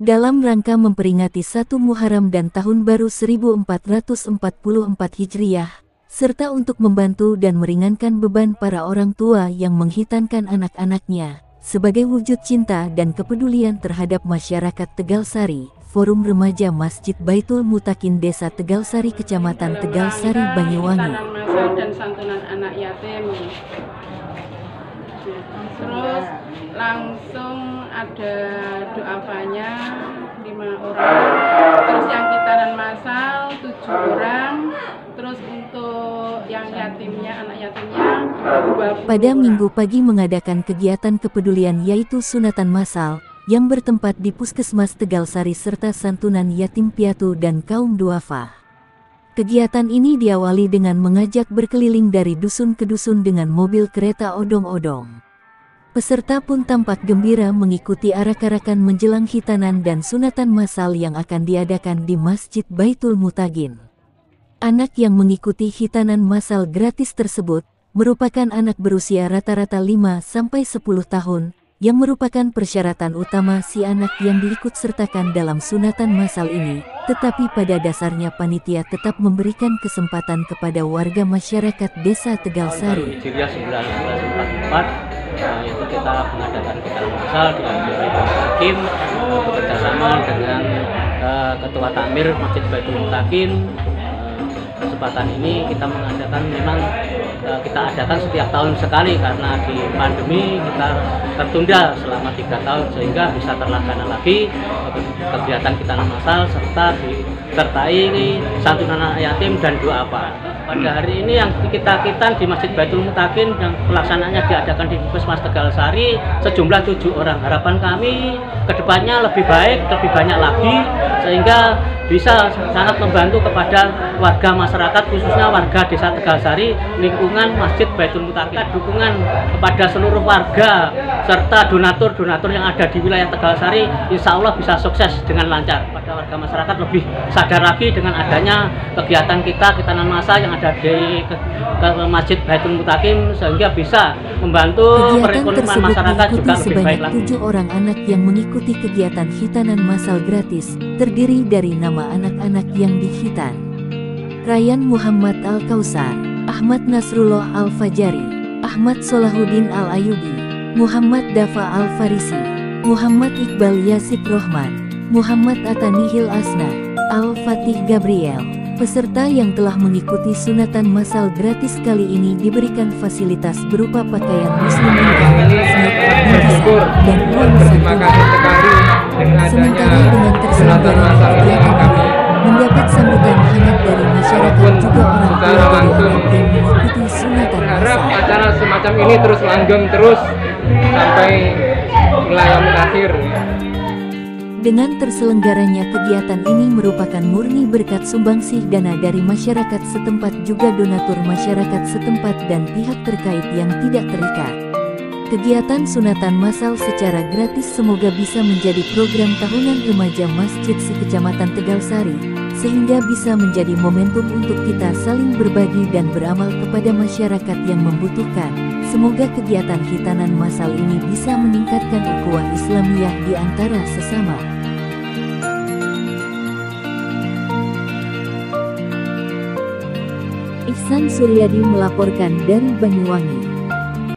dalam rangka memperingati satu Muharram dan Tahun Baru 1444 Hijriah, serta untuk membantu dan meringankan beban para orang tua yang menghitankan anak-anaknya. Sebagai wujud cinta dan kepedulian terhadap masyarakat Tegal Sari, Forum Remaja Masjid Baitul Mutakin Desa Tegal Sari Kecamatan Tegal Sari Banyuwangi. Terus langsung ada doa banyak lima orang. Terus yang kitaran masal tujuh orang. Terus untuk yang yatimnya anak yatimnya pada minggu pagi mengadakan kegiatan kepedulian yaitu sunatan massal yang bertempat di Puskesmas Tegal Sari serta santunan yatim piatu dan kaum duafa. Kegiatan ini diawali dengan mengajak berkeliling dari dusun ke dusun dengan mobil kereta odong-odong. Peserta pun tampak gembira mengikuti arak-arakan menjelang hitanan dan sunatan massal yang akan diadakan di Masjid Baitul Mutagin. Anak yang mengikuti hitanan massal gratis tersebut merupakan anak berusia rata-rata 5-10 tahun, yang merupakan persyaratan utama si anak yang diikut sertakan dalam sunatan masal ini, tetapi pada dasarnya panitia tetap memberikan kesempatan kepada warga masyarakat desa Tegal Sari. yaitu kita mengadakan kita masal dengan Baitul Hakim bekerjasama dengan uh, Ketua Takmir Masjid Baitul Mutakin kesempatan ini kita mengadakan memang uh, kita adakan setiap tahun sekali karena di pandemi kita tertunda selama tiga tahun sehingga bisa terlaksana lagi. Kegiatan kita masal serta disertai santunan anak yatim dan dua apa. Pada hari ini yang kita kita di Masjid Baitul Mutakin yang pelaksanaannya diadakan di Puskesmas Tegal Sari sejumlah tujuh orang. Harapan kami ke depannya lebih baik lebih banyak lagi sehingga bisa sangat membantu kepada warga masyarakat khususnya warga desa Tegalsari lingkungan Masjid Baitul Mutakin dukungan kepada seluruh warga serta donatur-donatur yang ada di wilayah Tegalsari insya Allah bisa sukses dengan lancar pada warga masyarakat lebih sadar lagi dengan adanya kegiatan kita kita masa yang ada di ke, ke Masjid Baitul Mutakin sehingga bisa membantu perekonomian masyarakat juga lebih baik lagi. tujuh orang anak yang mengikuti kegiatan hitanan masal gratis terdiri dari nama anak-anak yang dihitan. Ryan Muhammad Al-Kausar, Ahmad Nasrullah Al-Fajari, Ahmad Solahuddin Al-Ayubi, Muhammad Dafa Al-Farisi, Muhammad Iqbal Yasib Rohman, Muhammad Atanihil Asna, Al-Fatih Gabriel. Peserta yang telah mengikuti sunatan masal gratis kali ini diberikan fasilitas berupa pakaian muslim dan uang Sementara dengan terselenggaranya kegiatan ini, mendapat sambutan hangat dari masyarakat juga orang tua dari yang mengikuti sunatan Harap acara semacam ini terus langgeng terus sampai wilayah akhir. Dengan terselenggaranya kegiatan ini merupakan murni berkat sumbangsih dana dari masyarakat setempat juga donatur masyarakat setempat dan pihak terkait yang tidak terikat. Kegiatan sunatan massal secara gratis semoga bisa menjadi program tahunan remaja Masjid se-Kecamatan Tegal Sari, sehingga bisa menjadi momentum untuk kita saling berbagi dan beramal kepada masyarakat yang membutuhkan. Semoga kegiatan hitanan massal ini bisa meningkatkan ukhuwah Islamiyah di antara sesama. Ihsan Suryadi melaporkan dari Banyuwangi.